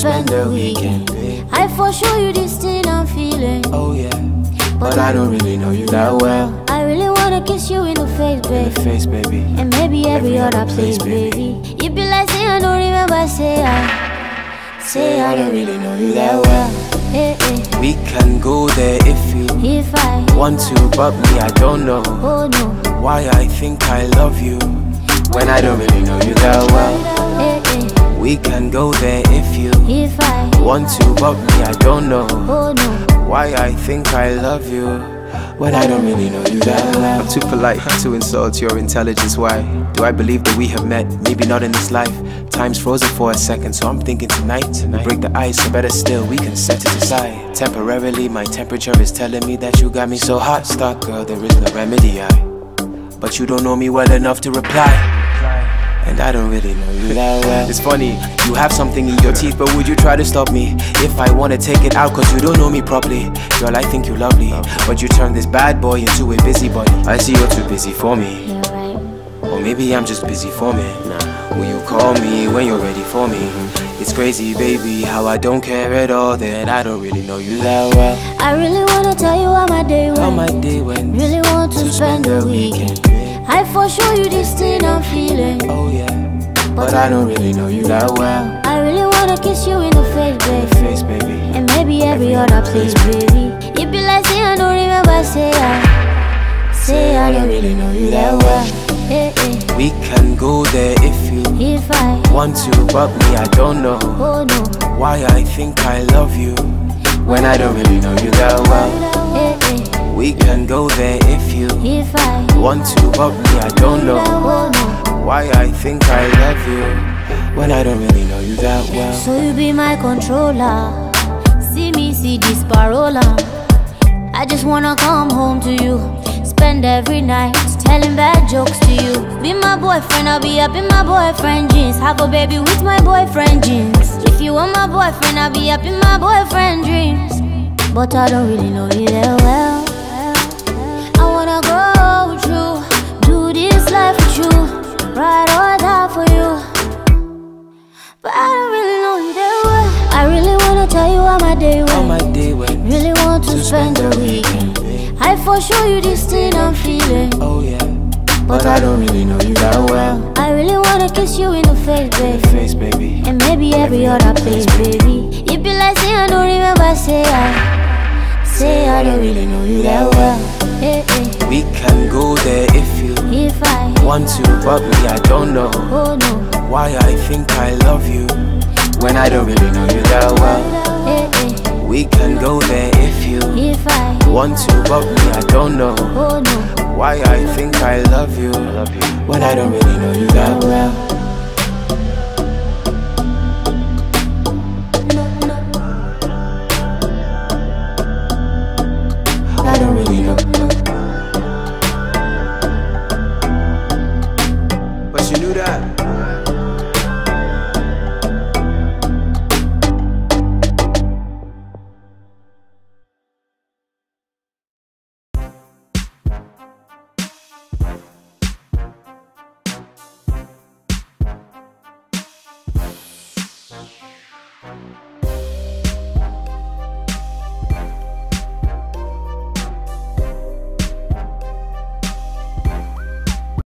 spend the weekend. I for sure you this thing I'm feeling. Oh yeah, but I don't really know you that well. I really wanna kiss you in the face, In the face, baby. And maybe every, Every other place, place, baby. baby. You be like, say I don't remember, say I. Say I don't really know you that well. Hey, eh, eh. hey, We can go there if you if I want to, but me, I don't know oh no, why I think I love you when I don't really know you that well. hey, hey, We can go there if you if I want to, but me, I don't know oh no, why I think I love you when I don't really know you that well. I'm too polite to insult your intelligence. Why do I believe that we have met? Maybe not in this life. Time's frozen for a second, so I'm thinking tonight. We break the ice, or better still, we can set it aside. Temporarily, my temperature is telling me that you got me so hot. Stuck, girl, there is no remedy. I, but you don't know me well enough to reply. And I don't really know you that well. It's funny, you have something in your teeth, but would you try to stop me? If I wanna take it out, cause you don't know me properly. Girl, I think you lovely, but you turn this bad boy into a busybody. I see you're too busy for me, or maybe I'm just busy for me. Will you call me when you're ready for me? Mm-hmm. It's crazy, baby, how I don't care at all that I don't really know you that well. I really wanna tell you how my day went. How my day went Really want to, to spend the weekend. I for sure you this thing I'm feeling. Oh yeah, but I don't really know you that well. I really wanna kiss you in the face, babe. Face, baby. And maybe every other place, baby. You be like, say I don't remember, say I. Say I don't really know you that well. Hey, hey, We can go there if you if I want to, but me, I don't know oh no, why I think I love you when I don't really know you that well. hey, hey, We can go there if you if I want to, but me, I don't know why I think I love you when I don't really know you that well. So you be my controller. See me see this parola. I just wanna come home to you. Spend every night telling bad jokes to you. Be my boyfriend, I'll be up in my boyfriend jeans. Have a baby with my boyfriend jeans. If you want my boyfriend, I'll be up in my boyfriend dreams. But I don't really know you that well. But I don't really know you that well. I really wanna tell you how my day How went. my day went Really want to to spend the weekend. I for sure you this thing I'm feeling. Oh yeah, but I don't really know you that well. I really wanna kiss you in the face, babe. Face, baby. And maybe every other place, baby. If you be like, say I don't remember, say I. Say I don't really know you that well. Hey, hey, We eh, eh. can go there if you if I want to, but me, I don't know oh no, why I think I love you when I don't really know you that well. hey, hey, We can go there if you if I want to, but me, I don't know oh no. why I think I love you when I don't really know you that well.